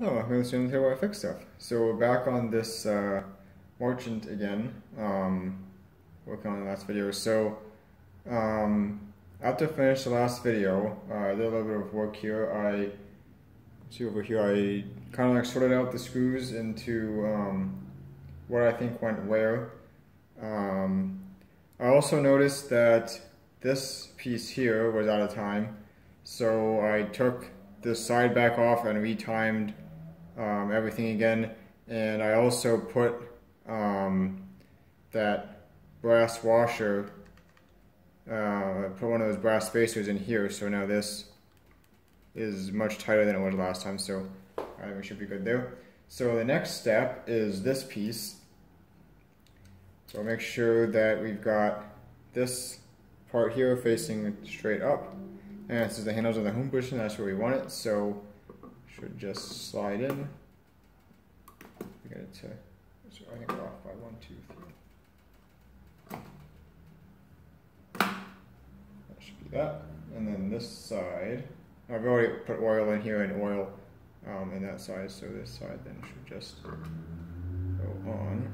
Oh, I'm going to show you I fix stuff. So we're back on this uh, Marchant again, um, working on the last video. So um, after I finished the last video, uh, I did a little bit of work here. I see over here, I kind of like sorted out the screws into um, what I think went where. Um, I also noticed that this piece here was out of time, so I took the side back off and retimed um, everything again. And I also put um, that brass washer, uh, put one of those brass spacers in here. So now this is much tighter than it was last time. So I think we should be good there. So the next step is this piece. So make sure that we've got this part here facing straight up. And this is the handles of the home cushion, that's where we want it. So should just slide in. We get it to, so I think we're off by one, two, three. That should be that. And then this side, I've already put oil in here and oil um, in that side, so this side then should just go on.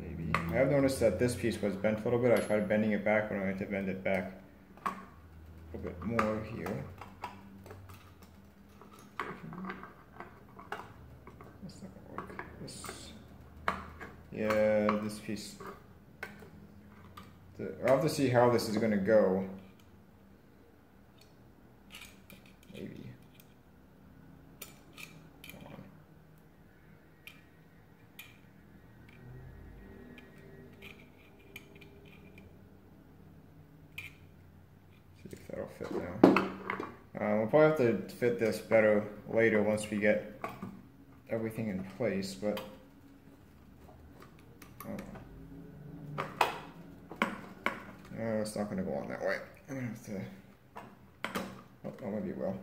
Maybe. I have noticed that this piece was bent a little bit. I tried bending it back, but I had to bend it back a little bit more here. This, yeah, this piece. The, I'll have to see how this is going to go. Maybe. See if that'll fit now. Uh, we'll probably have to fit this better later once we get everything in place, but oh. it's not going to go on that way. I'm going to have to. Oh, maybe it will.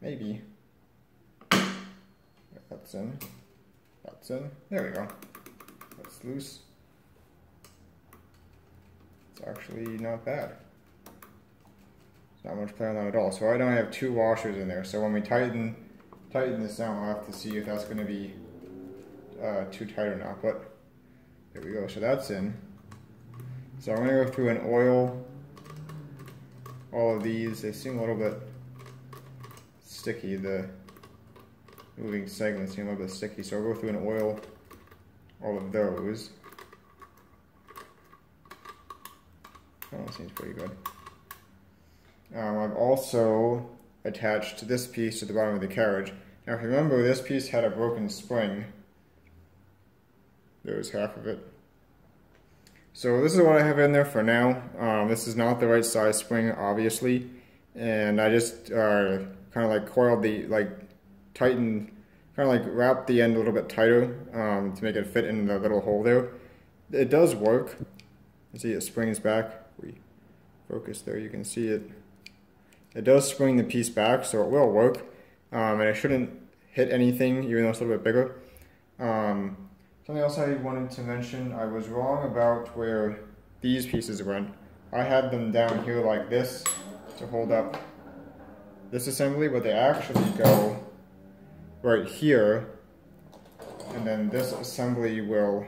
Maybe. That's in. That's in. There we go. Loose It's actually not bad. not much play on that at all. So I don't have two washers in there. So when we tighten tighten this down, we'll have to see if that's going to be uh, too tight or not. But there we go. So that's in. So I'm going to go through and oil all of these. They seem a little bit sticky. The moving segments seem a little bit sticky. So I'll go through and oil all of those. Oh, seems pretty good. Um, I've also attached this piece to the bottom of the carriage. Now if you remember, this piece had a broken spring. There's half of it. So this is what I have in there for now. Um, this is not the right size spring, obviously. And I just uh, kind of like coiled the, like tightened, kind of like wrap the end a little bit tighter um, to make it fit in the little hole there. It does work. You see it springs back we focus there, you can see it. It does spring the piece back, so it will work. Um, and it shouldn't hit anything, even though it's a little bit bigger. Um, something else I wanted to mention, I was wrong about where these pieces went. I had them down here like this to hold up this assembly, but they actually go right here, and then this assembly will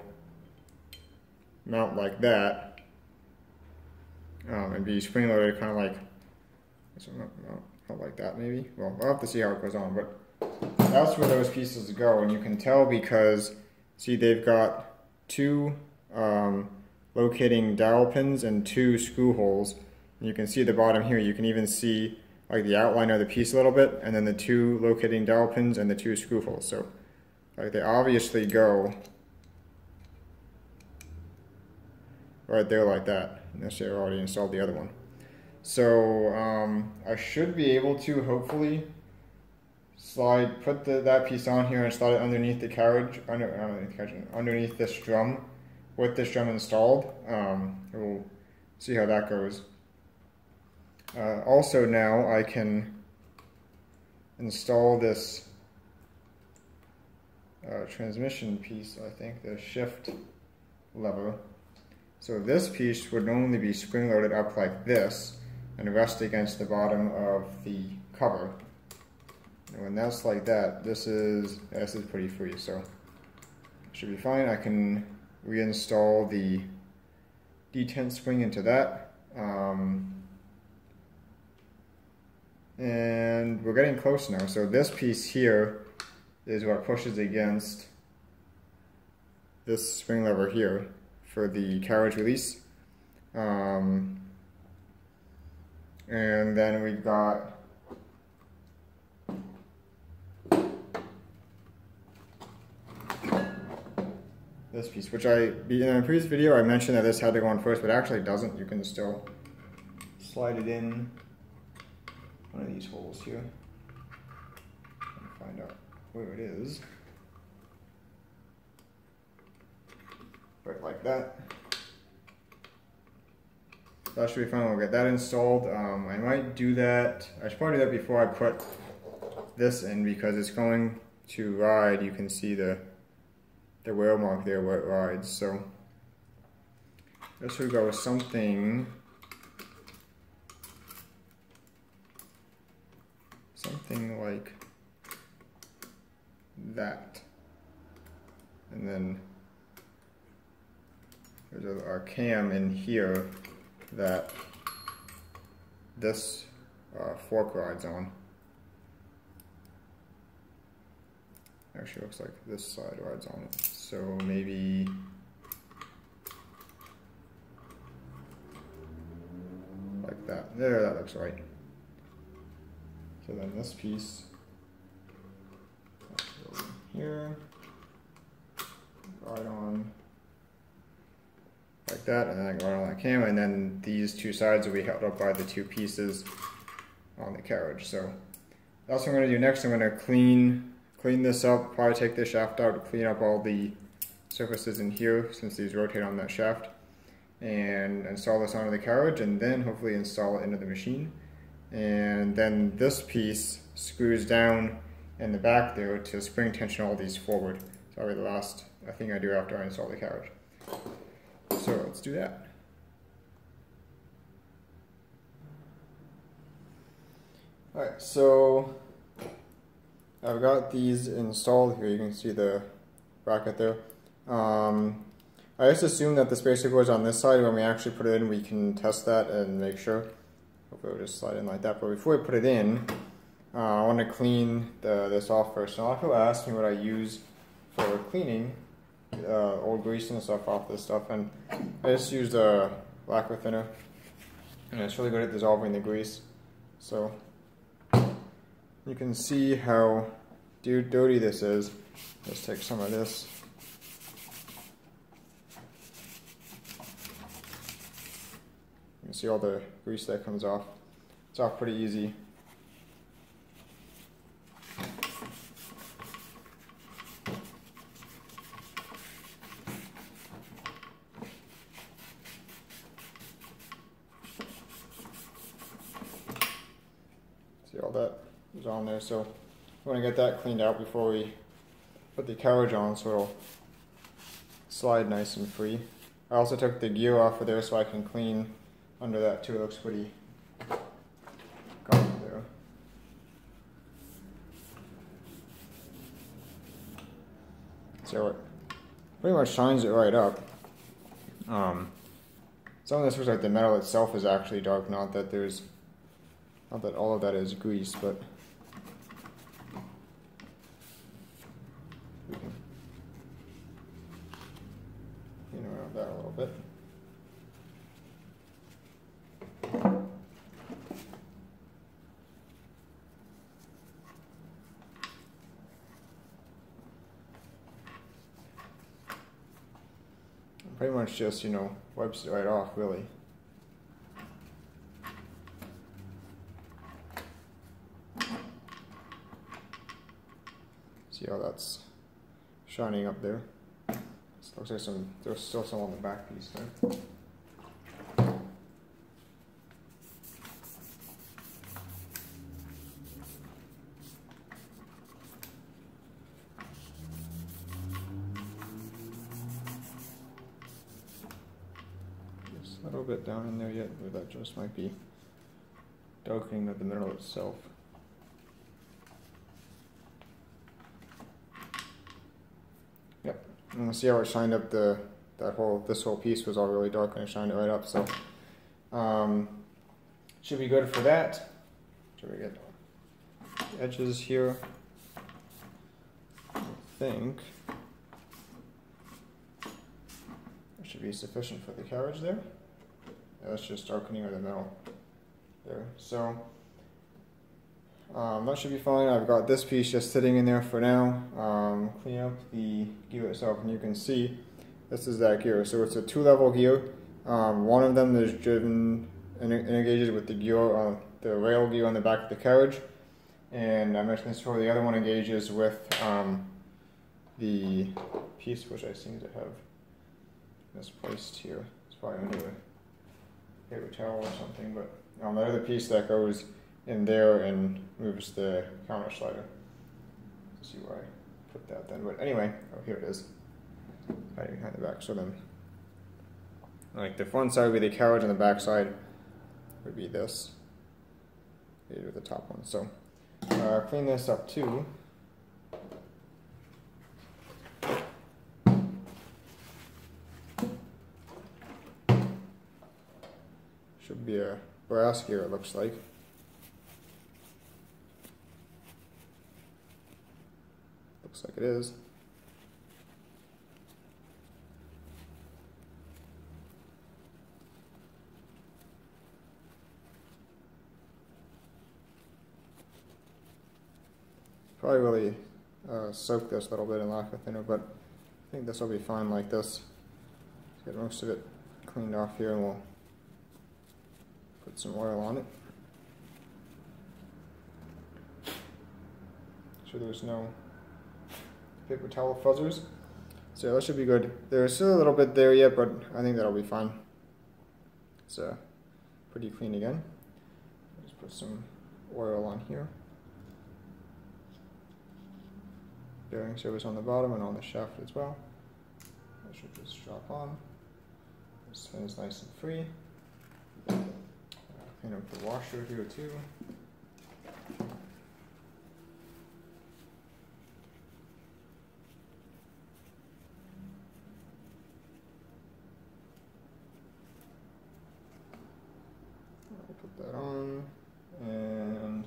mount like that um, and be spring loaded kind of like, not, not like that maybe. Well, we'll have to see how it goes on, but that's where those pieces go, and you can tell because, see, they've got two um, locating dowel pins and two screw holes. And you can see the bottom here, you can even see like the outline of the piece a little bit, and then the two locating dowel pins and the two screw holes. So like they obviously go right there like that unless I already installed the other one. So um, I should be able to hopefully slide, put the, that piece on here and slide it underneath the carriage, under, underneath, the carriage, underneath this drum with this drum installed. Um, we'll see how that goes. Uh, also now I can install this uh, transmission piece, I think, the shift lever. So this piece would normally be spring loaded up like this and rest against the bottom of the cover. And when that's like that, this is this is pretty free, so should be fine. I can reinstall the detent spring into that. Um, and we're getting close now. So this piece here is what pushes against this spring lever here for the carriage release. Um, and then we've got this piece, which I, in a previous video, I mentioned that this had to go on first, but actually doesn't. You can still slide it in one of these holes here. and Find out where it is. Right like that. That should be fine. We'll get that installed. Um, I might do that. I should probably do that before I put this in because it's going to ride. You can see the the wear mark there where it rides. So this should go with something something like that. And then there's a cam in here that this uh, fork rides on. Actually looks like this side rides on it. So maybe like that. There, that looks right. So then this piece here, right on like that, and then I go right on that camera, and then these two sides will be held up by the two pieces on the carriage. So that's what I'm going to do next. I'm going to clean clean this up, probably take this shaft out, clean up all the surfaces in here since these rotate on that shaft, and install this onto the carriage, and then hopefully install it into the machine and then this piece screws down in the back there to spring tension all these forward. It's probably the last thing I do after I install the carriage. So let's do that. Alright, so I've got these installed here. You can see the bracket there. Um, I just assume that the spacer goes on this side. When we actually put it in, we can test that and make sure. It'll just slide in like that. But before we put it in, uh, I want to clean the, this off first. So a lot of people ask me what I use for cleaning uh, old grease and stuff off this stuff. And I just used a lacquer thinner. And it's really good at dissolving the grease. So you can see how dirty this is. Let's take some of this. You can see all the grease that comes off. It's off pretty easy. See all that is on there, so we want to get that cleaned out before we put the carriage on so it'll slide nice and free. I also took the gear off of there so I can clean under that too. It looks pretty gone there. So it pretty much shines it right up. Um, some of this looks like the metal itself is actually dark, not that there's, not that all of that is grease, but we can clean around that a little bit. pretty just, you know, wipes it right off, really. See how that's shining up there? looks like some, there's still some on the back piece there. a little bit down in there just might be darkening of the middle itself. Yep, and see how it shined up the that whole this whole piece was all really dark and it shined it right up. So um, should be good for that. Should we get edges here? I think should be sufficient for the carriage there. That's just darkening of the metal there. So um, that should be fine. I've got this piece just sitting in there for now. Um, clean up the gear itself and you can see this is that gear. So it's a two level gear. Um, one of them is driven and engages with the gear, uh, the rail gear on the back of the carriage. And I mentioned this before, the other one engages with um, the piece which I seem to have misplaced here. It's probably under a paper towel or something, but um, the other piece that goes in there and moves the counter slider. Let's see where I put that then. But anyway, oh here it is. Hiding behind the back. So then like the front side would be the carriage and the back side would be this. With the top one. So uh, clean this up too. Be a brass gear it looks like. Looks like it is. Probably really uh, soak this a little bit in lacquer thinner, but I think this will be fine like this. Get most of it cleaned off here and we'll put some oil on it. So there's no paper towel fuzzers. So that should be good. There's still a little bit there yet, but I think that'll be fine. Uh, pretty clean again. Just put some oil on here. bearing service on the bottom and on the shaft as well. That should just drop on. This thing is nice and free. Clean up the washer here too. put that on and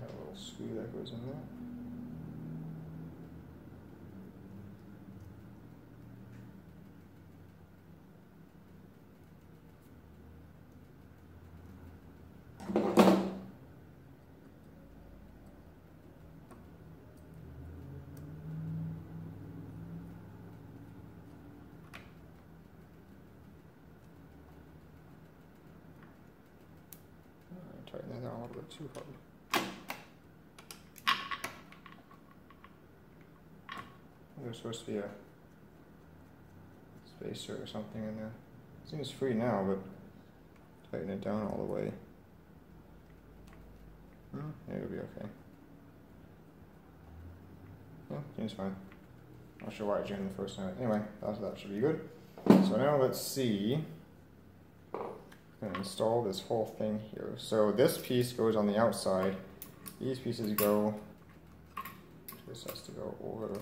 have a little screw that goes in there. Tighten that down a little bit too hard. There's supposed to be a spacer or something in there. Seems free now, but tighten it down all the way. It'll be okay. Yeah, seems fine. Not sure why I jammed the first time. Anyway, that, that should be good. So now let's see to install this whole thing here. So this piece goes on the outside. These pieces go, this has to go over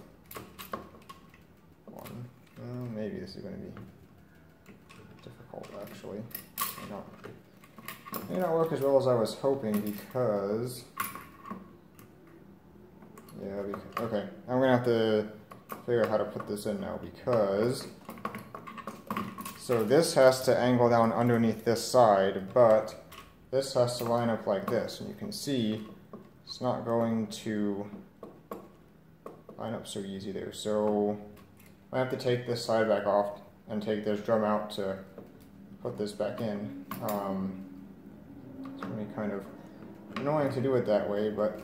one. Maybe this is going to be difficult actually. Not, may not work as well as I was hoping because, yeah, because, okay. I'm going to have to figure out how to put this in now because so this has to angle down underneath this side, but this has to line up like this. And you can see it's not going to line up so easy there. So I have to take this side back off and take this drum out to put this back in. Um, it's going to be kind of annoying to do it that way, but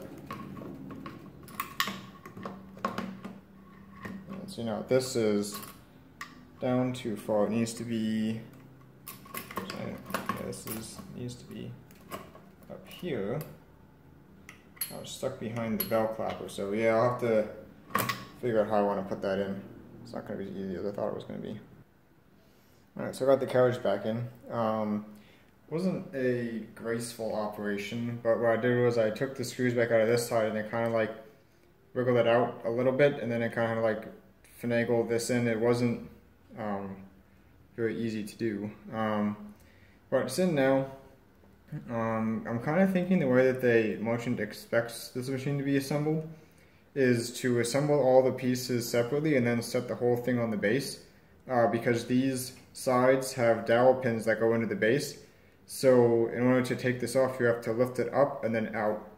so now this is down too far. It needs to be, this is, needs to be up here. I was stuck behind the bell clapper, so yeah, I'll have to figure out how I want to put that in. It's not going to be as easy as I thought it was going to be. Alright, so I got the carriage back in. Um, wasn't a graceful operation, but what I did was I took the screws back out of this side and it kind of like wiggled it out a little bit and then it kind of like finagled this in. It wasn't um, very easy to do. Um, but it's in now. Um, I'm kind of thinking the way that the Marchant expects this machine to be assembled is to assemble all the pieces separately and then set the whole thing on the base uh, because these sides have dowel pins that go into the base. So in order to take this off, you have to lift it up and then out,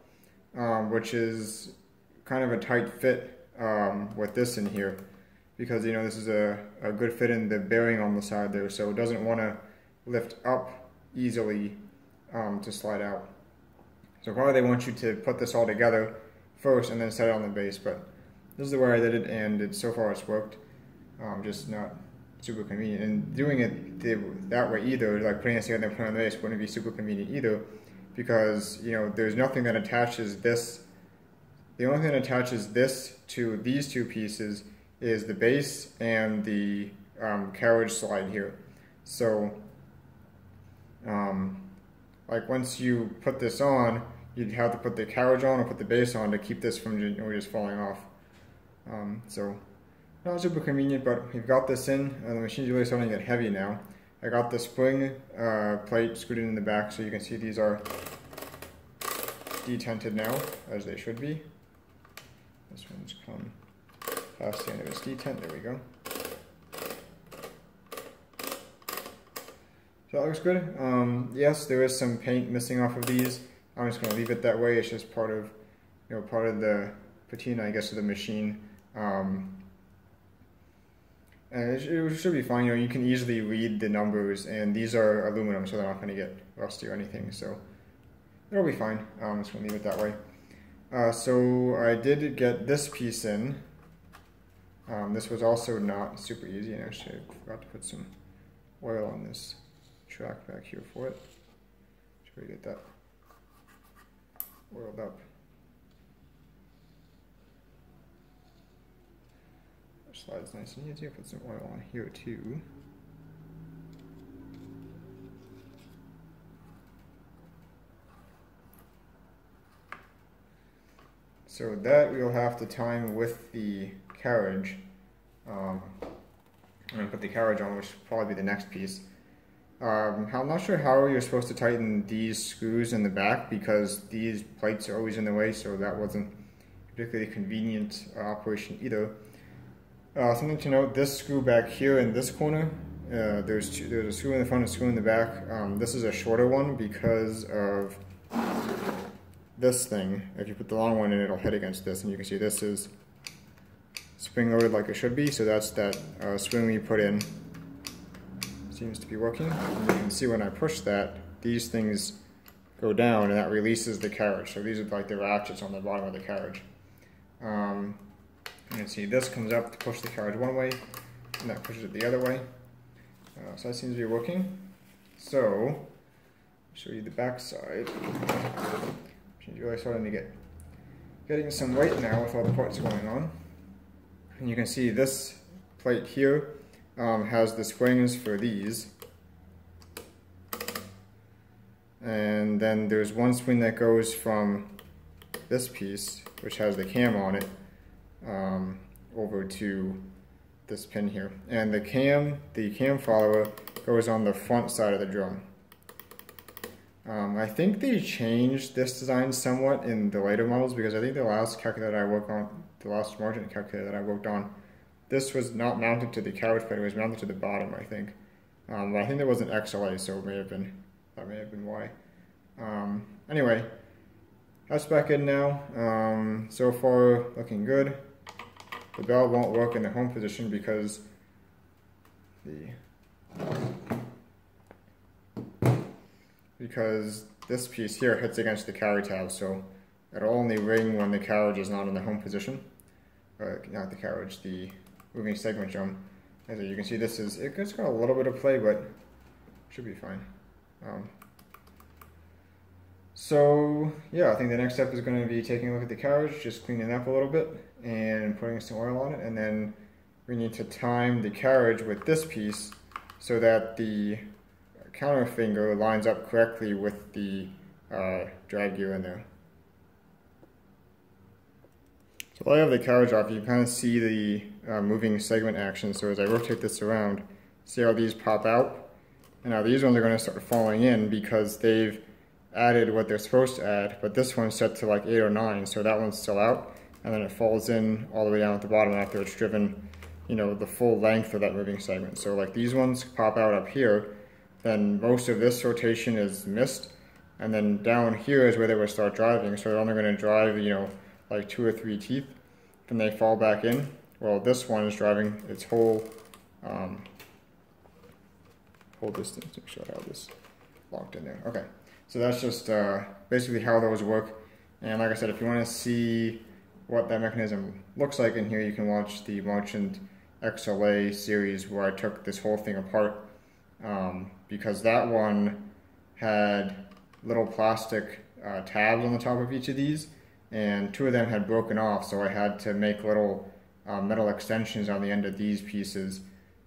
um, which is kind of a tight fit um, with this in here because you know this is a, a good fit in the bearing on the side there so it doesn't want to lift up easily um, to slide out. So probably they want you to put this all together first and then set it on the base but this is the way I did it and it, so far it's worked um, just not super convenient. And doing it the, that way either, like putting it together and putting on the base, wouldn't be super convenient either, because you know there's nothing that attaches this. The only thing that attaches this to these two pieces is the base and the um, carriage slide here. So, um, like once you put this on, you'd have to put the carriage on or put the base on to keep this from just falling off. Um, so not super convenient, but we've got this in. Uh, the machine's really starting to get heavy now. I got the spring uh, plate screwed in the back, so you can see these are detented now, as they should be. This one's come past the end of its detent. There we go. So that looks good. Um, yes, there is some paint missing off of these. I'm just going to leave it that way. It's just part of, you know, part of the patina, I guess, of the machine. Um, and it, should be fine. You know, you can easily read the numbers, and these are aluminum, so they're not going to get rusty or anything. So it'll be fine. I'm just going to leave it that way. Uh, so I did get this piece in. Um, this was also not super easy, and actually I forgot to put some oil on this track back here for it. Try to get that oiled up. Slides nice and easy. Put some oil on here too. So that we'll have to time with the carriage. Um, I'm going to put the carriage on, which will probably be the next piece. Um, I'm not sure how you're supposed to tighten these screws in the back because these plates are always in the way, so that wasn't particularly convenient uh, operation either. Uh, something to note, this screw back here in this corner, uh, there's, two, there's a screw in the front and a screw in the back. Um, this is a shorter one because of this thing. If you put the long one in, it'll hit against this, and you can see this is spring loaded like it should be, so that's that uh, spring we put in. Seems to be working. And you can see when I push that, these things go down and that releases the carriage. So these are like the ratchets on the bottom of the carriage. Um, you can see this comes up to push the carriage one way, and that pushes it the other way. Uh, so that seems to be working. So, I'll show you the back side. She's really starting to get getting some weight now with all the parts going on. And you can see this plate here um, has the springs for these. And then there's one spring that goes from this piece, which has the cam on it, um, over to this pin here. And the cam, the cam follower goes on the front side of the drum. Um, I think they changed this design somewhat in the later models because I think the last calculator I worked on, the last Marchant calculator that I worked on, this was not mounted to the carriage plate, it was mounted to the bottom, I think. Um, I think there was an XLA, so it may have been, that may have been why. Um, anyway, that's back in now. Um, so far, looking good. The bell won't work in the home position because the because this piece here hits against the carry tab, so it'll only ring when the carriage is not in the home position. Or not the carriage, the moving segment drum. As you can see, this is it's got a little bit of play, but should be fine. Um, so yeah, I think the next step is going to be taking a look at the carriage, just cleaning up a little bit and putting some oil on it. And then we need to time the carriage with this piece so that the counter finger lines up correctly with the uh, drag gear in there. So while I have the carriage off, you can kind of see the uh, moving segment action. So as I rotate this around, see how these pop out? And now these ones are going to start falling in because they've added what they're supposed to add, but this one's set to like 8 or 9, so that one's still out, and then it falls in all the way down at the bottom after it's driven, you know, the full length of that moving segment. So like these ones pop out up here, then most of this rotation is missed, and then down here is where they would start driving, so they're only going to drive, you know, like two or three teeth, then they fall back in. Well, this one is driving its whole, um, whole distance to I have this locked in there. Okay. So that's just uh, basically how those work. And like I said, if you want to see what that mechanism looks like in here, you can watch the Marchant XLA series where I took this whole thing apart um, because that one had little plastic uh, tabs on the top of each of these and two of them had broken off so I had to make little uh, metal extensions on the end of these pieces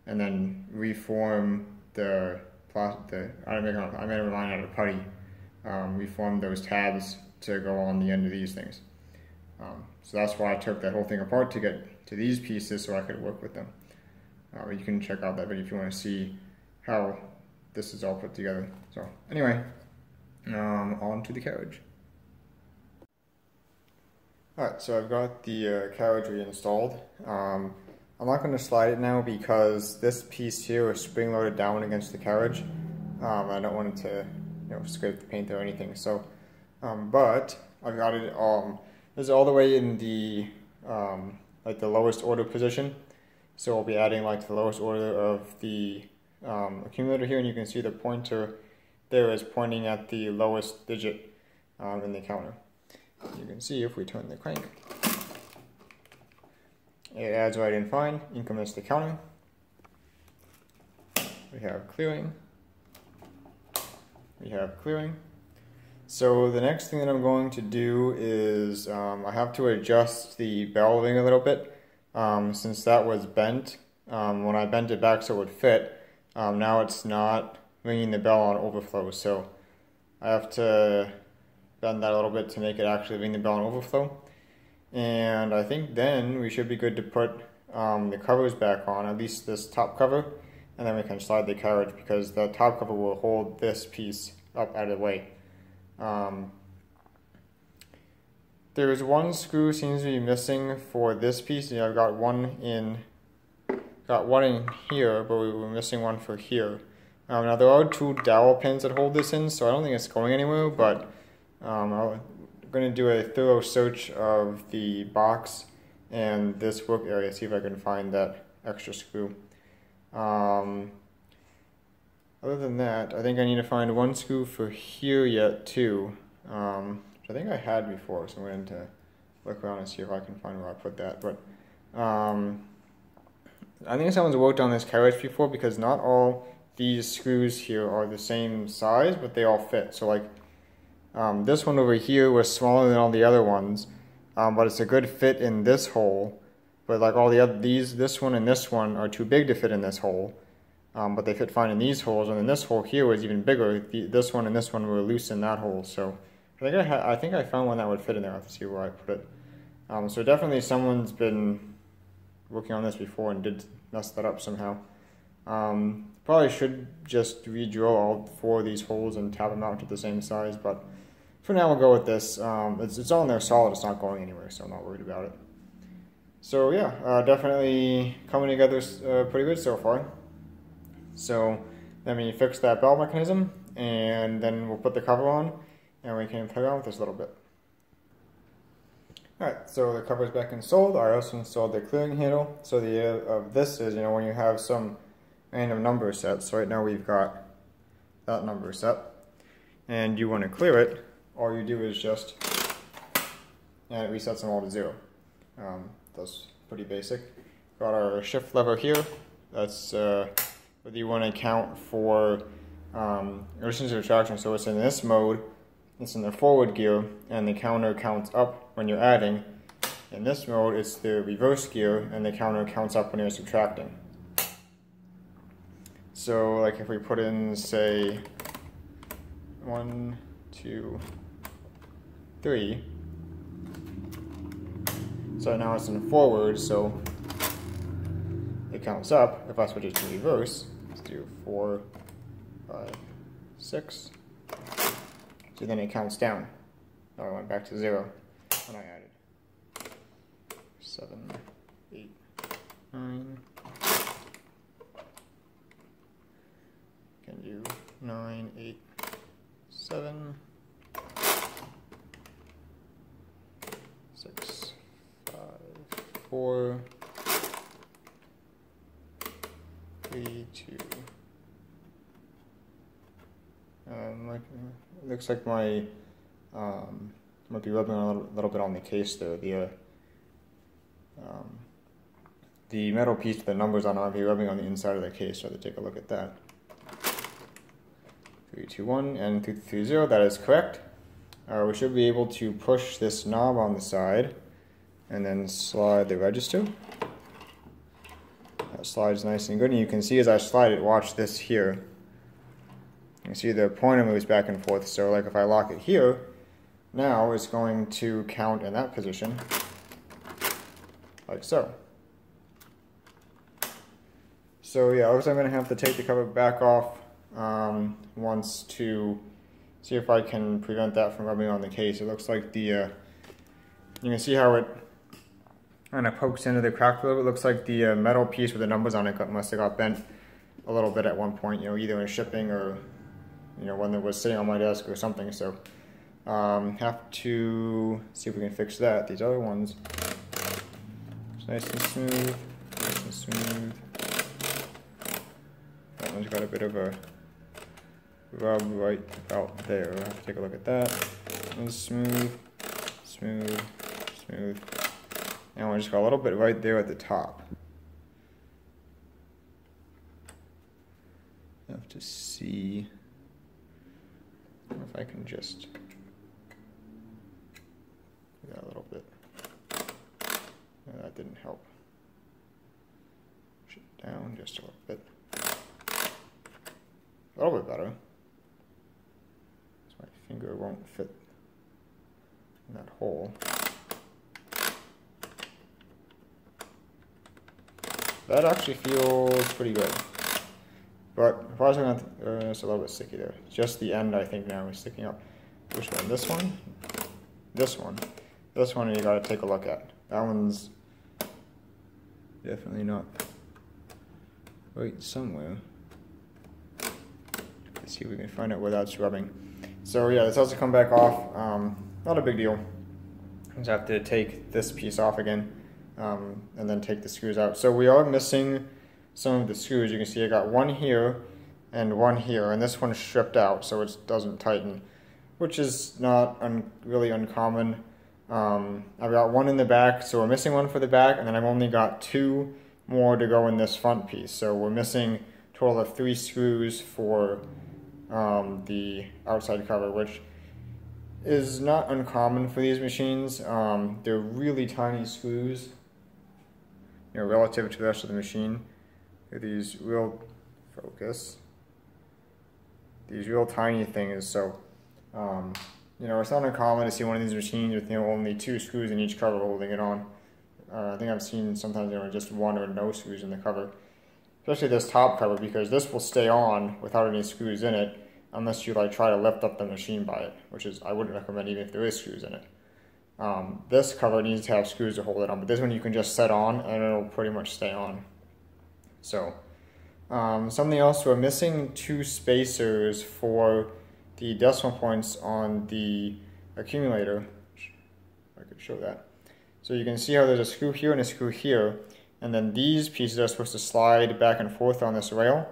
and then reform the, the I made, I made a line out of putty um, we formed those tabs to go on the end of these things. Um, so that's why I took that whole thing apart to get to these pieces so I could work with them. Uh, you can check out that video if you want to see how this is all put together. So anyway, um, on to the carriage. Alright, so I've got the uh, carriage reinstalled. Um, I'm not going to slide it now because this piece here is spring-loaded down against the carriage. Um, I don't want it to you know, scrape the paint or anything. So, um, but I've got it, um, is all the way in the, um, like the lowest order position. So I'll be adding like the lowest order of the um, accumulator here and you can see the pointer there is pointing at the lowest digit um, in the counter. You can see if we turn the crank, it adds right in fine, increments the counter. We have clearing, we have clearing. So the next thing that I'm going to do is um, I have to adjust the bell ring a little bit um, since that was bent. Um, when I bent it back so it would fit, um, now it's not ringing the bell on overflow. So I have to bend that a little bit to make it actually ring the bell on overflow. And I think then we should be good to put um, the covers back on, at least this top cover and then we can slide the carriage because the top cover will hold this piece up out of the way. Um, there's one screw seems to be missing for this piece. I've got one in, got one in here, but we were missing one for here. Um, now there are two dowel pins that hold this in, so I don't think it's going anywhere, but um, I'm going to do a thorough search of the box and this work area, see if I can find that extra screw. Um, other than that, I think I need to find one screw for here yet too, um, which I think I had before, so I'm going to look around and see if I can find where I put that. But um, I think someone's worked on this carriage before because not all these screws here are the same size, but they all fit. So like um, this one over here was smaller than all the other ones, um, but it's a good fit in this hole. But like all the other, these, this one and this one are too big to fit in this hole. Um, but they fit fine in these holes, and then this hole here was even bigger. The, this one and this one were loose in that hole, so I think I, I think I found one that would fit in there. I have to see where I put it. Um, so definitely someone's been working on this before and did mess that up somehow. Um, probably should just re-drill all four of these holes and tap them out to the same size, but for now we'll go with this. Um, it's, it's all in there solid, it's not going anywhere, so I'm not worried about it. So yeah, uh, definitely coming together uh, pretty good so far. So let me fix that bell mechanism and then we'll put the cover on and we can play around with this a little bit. Alright, so the cover is back installed. I also installed the clearing handle. So the idea of this is, you know, when you have some random number set, so right now we've got that number set, and you want to clear it, all you do is just, and it resets them all to zero. Um, that's pretty basic. Got our shift lever here. That's uh, whether you want to account for um, resistance traction. So it's in this mode, it's in the forward gear, and the counter counts up when you're adding. In this mode, it's the reverse gear, and the counter counts up when you're subtracting. So like if we put in say one, two, three. So now it's in forward, so it counts up. If I switch it to reverse, do four, five, six. So then it counts down. Now I went back to zero and I added seven, eight, nine. Can do nine, eight, seven, six, five, four, three, two. Like, looks like my um, might be rubbing a little, little, bit on the case there. The uh, um, the metal piece with the numbers on it might be rubbing on the inside of the case. So to take a look at that. 321 and 330, that is correct. Uh, we should be able to push this knob on the side and then slide the register. That slides nice and good, and you can see as I slide it, watch this here. You see the pointer moves back and forth, so like if I lock it here, now it's going to count in that position, like so. So yeah, obviously I'm going to have to take the cover back off um, once to see if I can prevent that from rubbing on the case. It looks like the, uh, you can see how it kind of pokes into the crack a little bit. It looks like the uh, metal piece with the numbers on it must have got bent a little bit at one point, you know, either in shipping or, you know, one that was sitting on my desk or something. So um, have to see if we can fix that. These other ones, it's nice and smooth, nice and smooth. That one's got a bit of a rub right about there. We'll have to take a look at that. Smooth, smooth, smooth. And we just got a little bit right there at the top. Have to see if I can just do that a little bit. No, that didn't help. Push it down just a little bit. A little bit better So my finger won't fit in that hole. That actually feels pretty good. But uh, it's a little bit sticky there. Just the end, I think, now is sticking up. Which one? This one? This one. This one you gotta take a look at. That one's definitely not right somewhere. Let's see if we can find it without that's rubbing. So yeah, this has to come back off. Um, not a big deal. Just have to take this piece off again um, and then take the screws out. So we are missing some of the screws. You can see I got one here and one here, and this one's stripped out so it doesn't tighten, which is not un really uncommon. Um, I've got one in the back, so we're missing one for the back, and then I've only got two more to go in this front piece. So we're missing a total of three screws for um, the outside cover, which is not uncommon for these machines. Um, they're really tiny screws, you know, relative to the rest of the machine. These real focus, these real tiny things. So, um, you know, it's not uncommon to see one of these machines with you know only two screws in each cover holding it on. Uh, I think I've seen sometimes you know just one or no screws in the cover especially this top cover because this will stay on without any screws in it unless you like try to lift up the machine by it, which is I wouldn't recommend even if there is screws in it. Um, this cover needs to have screws to hold it on, but this one you can just set on and it'll pretty much stay on. So um, something else, we're missing two spacers for the decimal points on the accumulator. I could show that. So you can see how there's a screw here and a screw here. And then these pieces are supposed to slide back and forth on this rail.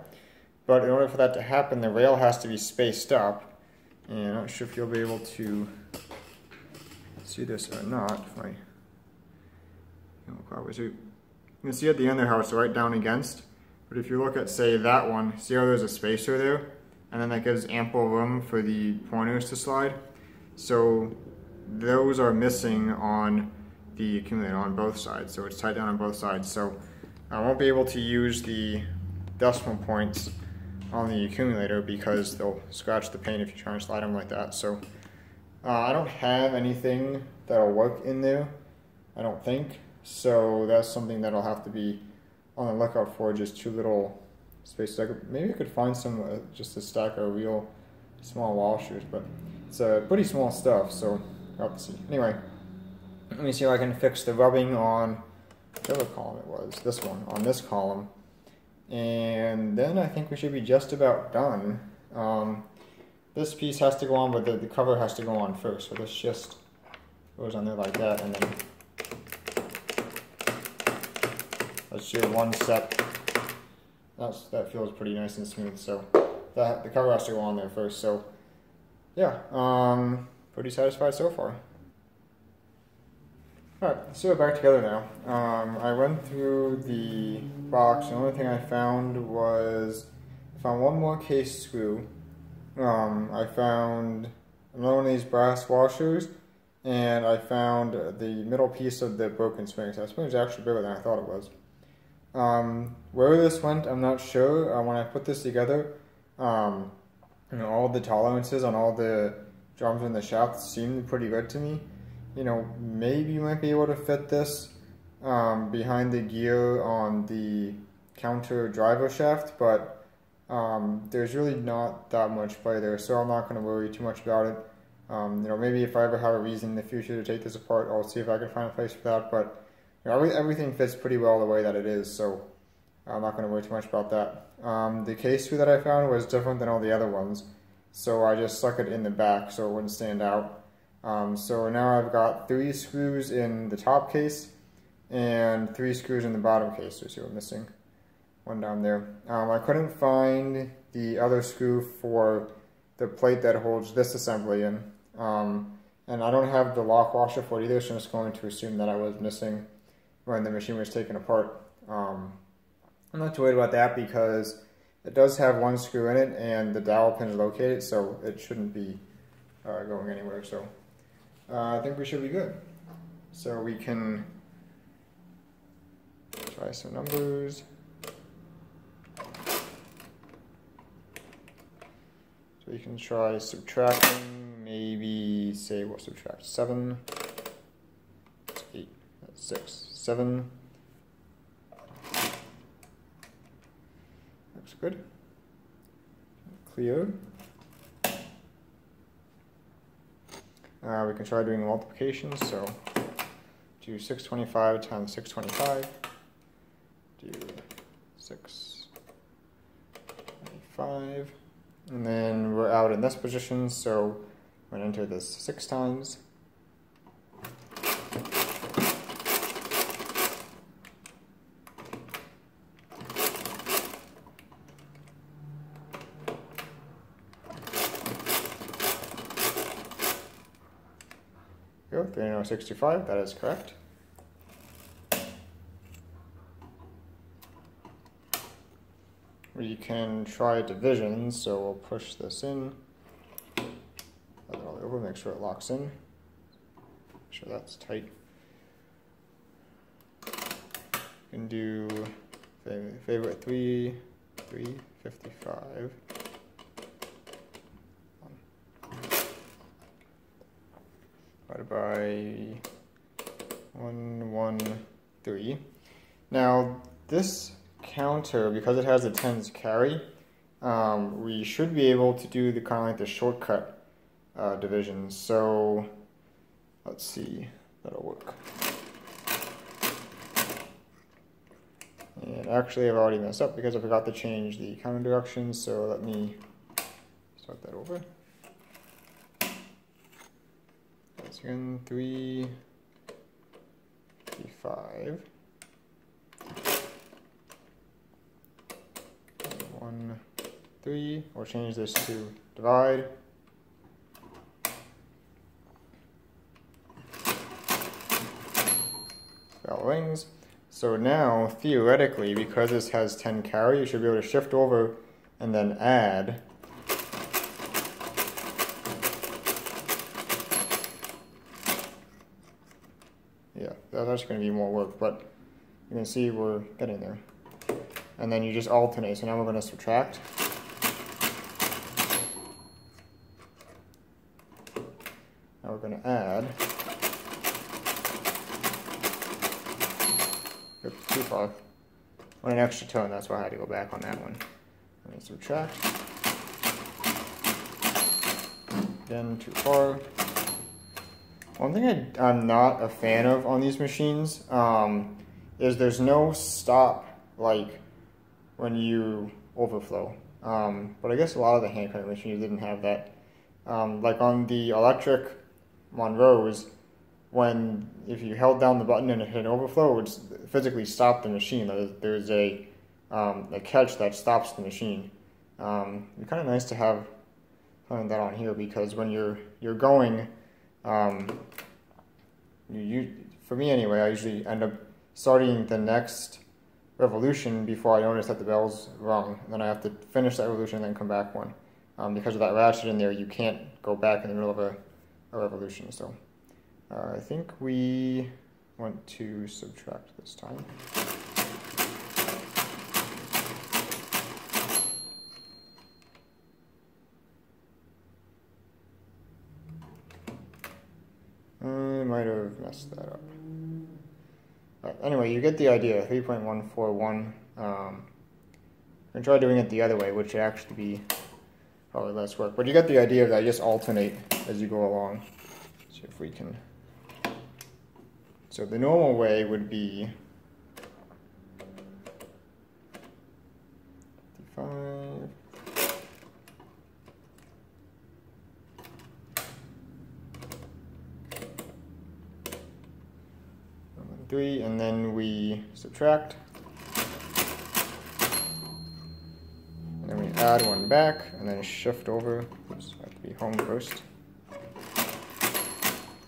But in order for that to happen, the rail has to be spaced up. And I'm not sure if you'll be able to see this or not. If I, you can see at the end there how it's right down against. But if you look at, say, that one, see how there's a spacer there? And then that gives ample room for the pointers to slide. So those are missing on the accumulator on both sides. So it's tight down on both sides. So I won't be able to use the decimal points on the accumulator because they'll scratch the paint if you try and slide them like that. So uh, I don't have anything that'll work in there, I don't think. So that's something that I'll have to be on the lookout for, just two little spaces. I could, maybe I could find some, uh, just a stack of real small washers, but it's uh, pretty small stuff, so I'll have to see. Anyway, let me see if I can fix the rubbing on whichever column it was, this one, on this column. And then I think we should be just about done. Um, this piece has to go on, but the, the cover has to go on first. So this just goes on there like that, and then let's do one step. That's, that feels pretty nice and smooth. So that the cover has to go on there first. So yeah, um, pretty satisfied so far. Alright, so we're back together now. Um, I went through the box, the only thing I found was, I found one more case screw. Um, I found another one of these brass washers, and I found the middle piece of the broken spring. So that spring is actually bigger than I thought it was. Um, where this went, I'm not sure. Uh, when I put this together, um, you know, all the tolerances on all the drums in the shaft seemed pretty good to me you know, maybe you might be able to fit this um, behind the gear on the counter driver shaft, but um, there's really not that much play there, so I'm not going to worry too much about it. Um, you know, maybe if I ever have a reason in the future to take this apart, I'll see if I can find a place for that, but you know, everything fits pretty well the way that it is, so I'm not going to worry too much about that. Um, the case screw that I found was different than all the other ones, so I just stuck it in the back so it wouldn't stand out. Um, so now I've got three screws in the top case and three screws in the bottom case. So see, we're missing one down there. Um, I couldn't find the other screw for the plate that holds this assembly in. Um, and I don't have the lock washer for it either, so I'm just going to assume that I was missing when the machine was taken apart. Um, I'm not too worried about that because it does have one screw in it and the dowel pin is located, so it shouldn't be uh, going anywhere. So uh, I think we should be good. So we can try some numbers. So we can try subtracting, maybe say we'll subtract 7, 8, that's 6, 7. Looks good. Clear. Uh, we can try doing multiplication, so do 625 times 625, do 625, and then we're out in this position, so we're going to enter this six times. Go, 365, that is correct. We can try division, so we'll push this in, all over, make sure it locks in, make sure that's tight. We can do favorite 3, 355. Divided by 113. Now, this counter, because it has a tens carry, um, we should be able to do the kind of like the shortcut uh, divisions. So, let's see, that'll work. And actually, I've already messed up because I forgot to change the counter directions, so let me start that over. Three, five. One, three. We'll change this to divide. Bell rings. So now, theoretically, because this has 10 carry, you should be able to shift over and then add yeah, that's going to be more work, but you can see we're getting there. And then you just alternate. So now we're going to subtract. Now we're going to add. Oops, too far. Went an extra tone, that's why I had to go back on that one. I'm going to subtract. Then too far. One thing I, am not a fan of on these machines um, is there's no stop like when you overflow. Um, but I guess a lot of the hand crank machines didn't have that. Um, like on the electric Monroes, when if you held down the button and it hit overflow, it would physically stop the machine. There's a, um, a catch that stops the machine. Um, it's kind of nice to have that on here because when you're you're going, um, you, you for me anyway, I usually end up starting the next revolution before I notice that the bell's wrong. And then I have to finish that revolution and then come back one. Um, because of that ratchet in there, you can't go back in the middle of a, a revolution. So uh, I think we want to subtract this time. I might have messed that up. Anyway, you get the idea, 3.141. Um, and try doing it the other way, which would actually be probably less work. But you get the idea that I just alternate as you go along. See if we can. So the normal way would be 3, and then we subtract. And then we add one back, and then shift over. Oops, I have to be home first.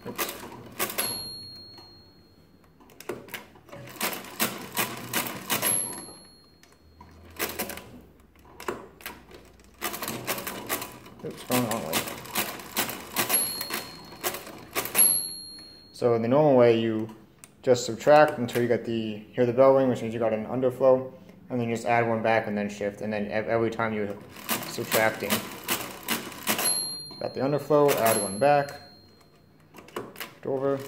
Oops. Oops, going wrong way. So in the normal way, you just subtract until you get the, hear the bell ring, which means you got an underflow, and then just add one back and then shift, and then every time you're subtracting, got the underflow, add one back, shift over,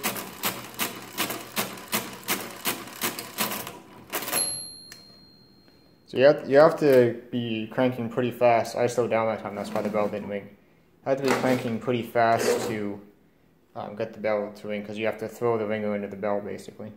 So you have, you have to be cranking pretty fast. I slowed down that time, that's why the bell didn't ring. I had to be cranking pretty fast to um, get the bell to ring because you have to throw the ringer into the bell basically.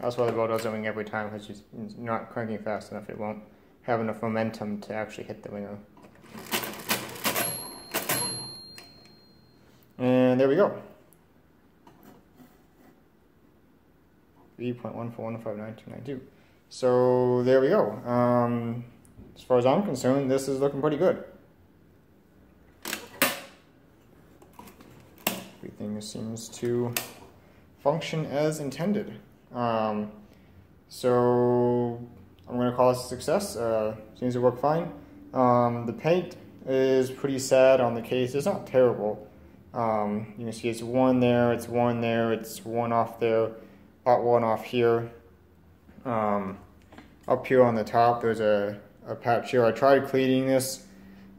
That's why the bell doesn't ring every time because you're not cranking fast enough. It won't have enough momentum to actually hit the ringer. And there we go. 3.1415992. So there we go. Um, as far as I'm concerned, this is looking pretty good. Everything seems to function as intended. Um, so I'm going to call this a success. Uh, seems to work fine. Um, the paint is pretty sad on the case. It's not terrible. Um, you can see it's one there, it's one there, it's one off there one off here. Um, up here on the top, there's a, a patch here. I tried cleaning this.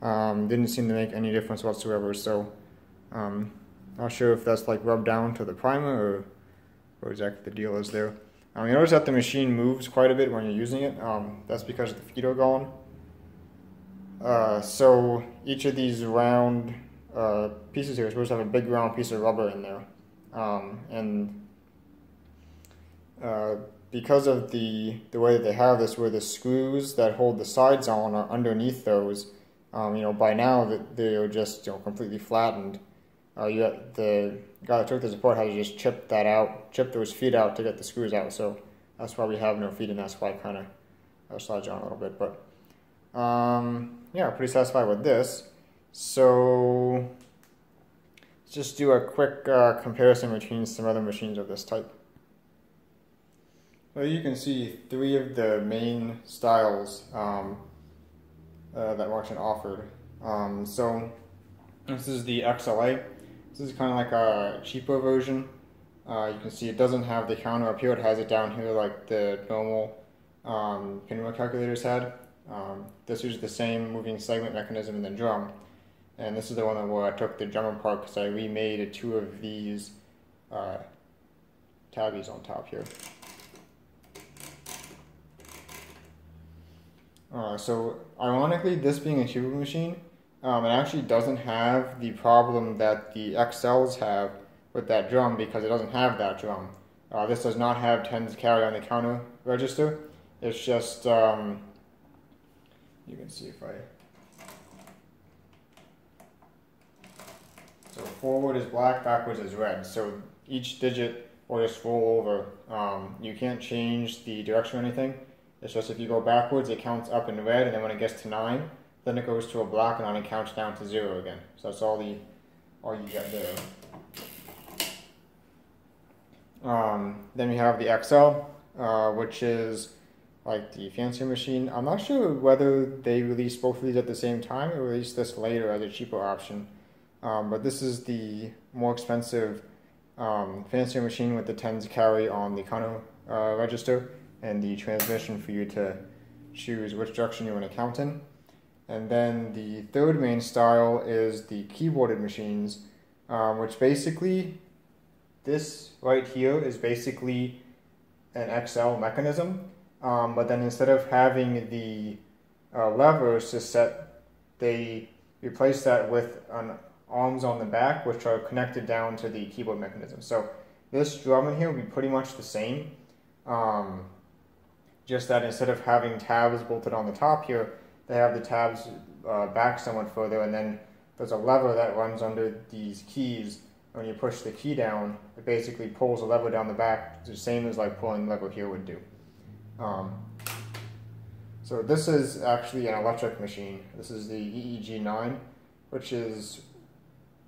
Um, didn't seem to make any difference whatsoever. So, um, not sure if that's like rubbed down to the primer or what exactly the deal is there. Um, you notice that the machine moves quite a bit when you're using it. Um, that's because the feet are gone. Uh, so each of these round uh, pieces here is supposed to have a big round piece of rubber in there. Um, and uh, because of the, the way that they have this, where the screws that hold the sides on are underneath those, um, you know, by now that they are just you know completely flattened. Uh, you the guy that took this apart had to just chip that out, chip those feet out to get the screws out. So that's why we have no feet, and that's why I kind of uh, slides on a little bit. But um, yeah, pretty satisfied with this. So let's just do a quick uh, comparison between some other machines of this type. Well, you can see three of the main styles um, uh, that Marchant offered. Um, so this is the XLA. This is kind of like a cheaper version Uh, you can see it doesn't have the counter up here, it has it down here like the normal um, pinwheel calculators had. Um, this uses the same moving segment mechanism in the drum. And this is the one where I took the drum apart because I remade two of these uh, tabbies on top here. Uh, so ironically, this being a cubic machine, um, it actually doesn't have the problem that the XLs have with that drum because it doesn't have that drum. Uh, this does not have tens carry on the counter register. It's just, um, you can see if I, so forward is black, backwards is red. So each digit will just roll over. Um, you can't change the direction or anything. It's just if you go backwards, it counts up in red, and then when it gets to nine, then it goes to a black and then it counts down to zero again. So that's all the all you get there. Um, then we have the XL, uh, which is like the fancy machine. I'm not sure whether they released both of these at the same time or released this later as a cheaper option. Um, but this is the more expensive um, fancier machine with the tens carry on the counter uh, register and the transmission for you to choose which direction you want to count in. And then the third main style is the keyboarded machines, um, which basically, this right here is basically an XL mechanism. Um, but then instead of having the uh, levers to set, they replace that with an arms on the back, which are connected down to the keyboard mechanism. So this drum in here will be pretty much the same. Um, just that instead of having tabs bolted on the top here, they have the tabs uh, back somewhat further, and then there's a lever that runs under these keys. When you push the key down, it basically pulls a lever down the back, the same as like pulling lever here would do. Um, so this is actually an electric machine. This is the EEG9, which is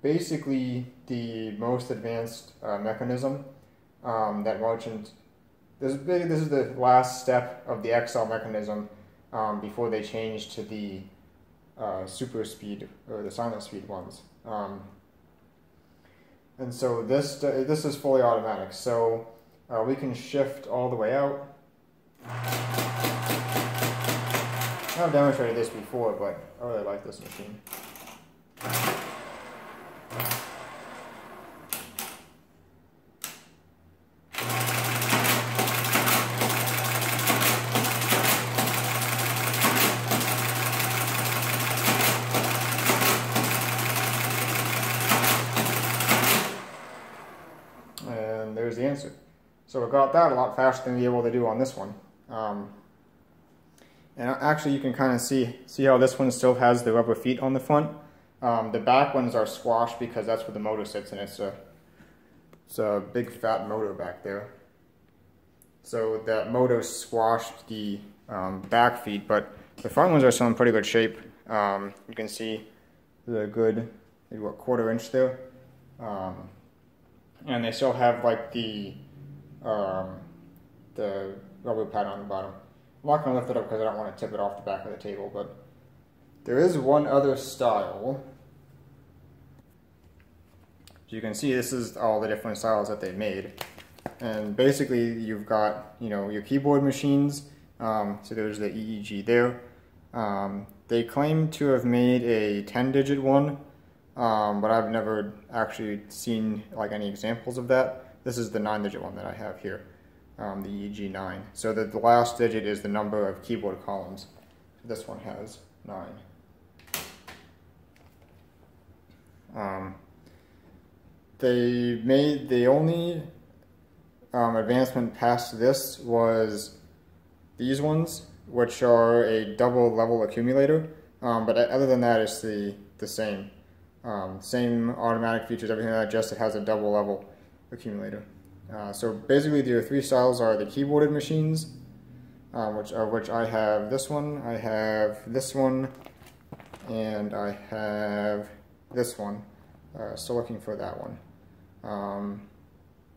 basically the most advanced uh, mechanism um, that Marchant this is, this is the last step of the XL mechanism um, before they change to the uh, super speed or the silent speed ones. Um, and so this this is fully automatic. So uh, we can shift all the way out. I've demonstrated this before, but I really like this machine. there's the answer. We that a lot faster than were able to do on this one. Um, and actually you can kind of see, see how this one still has the rubber feet on the front. Um, the back ones are squashed because that's where the motor sits and it's a, it's a big fat motor back there. So that motor squashed the um, back feet, but the front ones are still in pretty good shape. Um, you can see the good, maybe what, quarter inch there. Um, and they still have like the um, the rubber pad on the bottom. I'm not going to lift it up because I don't want to tip it off the back of the table, but there is one other style. As you can see, this is all the different styles that they made. And basically, you've got, you know, your keyboard machines. Um, so there's the EEG there. Um, they claim to have made a 10-digit one, um, but I've never actually seen like any examples of that. This is the nine digit one that I have here, um, the EG9. So the, the last digit is the number of keyboard columns. This one has nine. Um, they made the only um, advancement past this was these ones, which are a double level accumulator. Um, but other than that, it's the, the same. Um, same automatic features, everything like that, just it has a double level accumulator. Uh, so basically the three styles are the keyboarded machines, uh, which of which I have this one, I have this one, and I have this one. Uh, still looking for that one.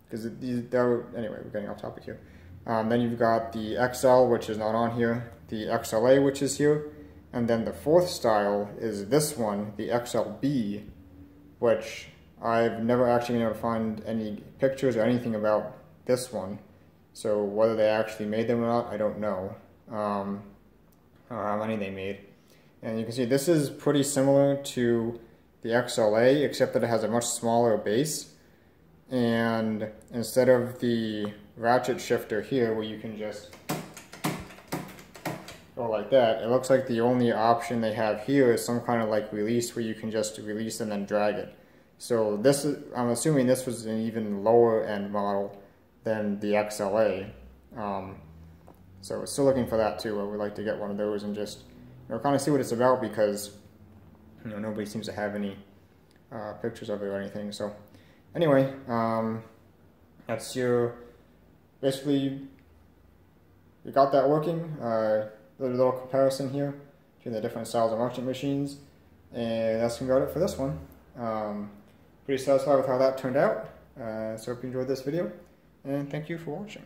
Because um, these, anyway, we're getting off topic here. Um, then you've got the XL, which is not on here, the XLA, which is here, and then the fourth style is this one, the XLB, which I've never actually been able to find any pictures or anything about this one. So whether they actually made them or not, I don't know. Um, how many they made. And you can see this is pretty similar to the XLA, except that it has a much smaller base. And instead of the ratchet shifter here, where you can just go like that, it looks like the only option they have here is some kind of like release where you can just release and then drag it. So this is, I'm assuming this was an even lower end model than the XLA. Um, so still looking for that too. I would like to get one of those and just you know, kind of see what it's about because you know nobody seems to have any uh, pictures of it or anything. So anyway, um, that's your basically you got that working. Uh, little, little comparison here between the different styles of Marchant machines, and that's gonna it for this one. Um, pretty satisfied with how that turned out. Uh, so hope you enjoyed this video, and thank you for watching.